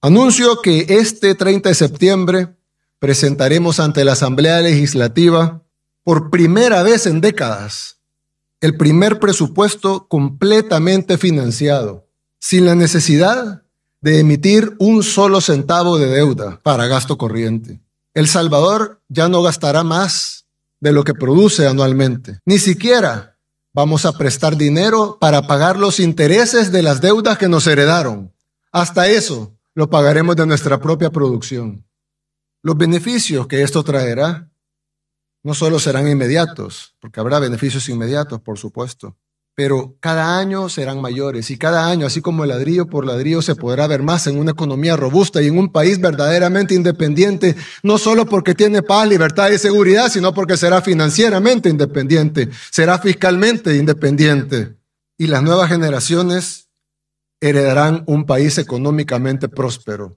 Anuncio que este 30 de septiembre presentaremos ante la Asamblea Legislativa por primera vez en décadas el primer presupuesto completamente financiado, sin la necesidad de emitir un solo centavo de deuda para gasto corriente. El Salvador ya no gastará más de lo que produce anualmente. Ni siquiera vamos a prestar dinero para pagar los intereses de las deudas que nos heredaron. Hasta eso lo pagaremos de nuestra propia producción. Los beneficios que esto traerá no solo serán inmediatos, porque habrá beneficios inmediatos, por supuesto, pero cada año serán mayores y cada año, así como ladrillo por ladrillo, se podrá ver más en una economía robusta y en un país verdaderamente independiente, no solo porque tiene paz, libertad y seguridad, sino porque será financieramente independiente, será fiscalmente independiente. Y las nuevas generaciones heredarán un país económicamente próspero.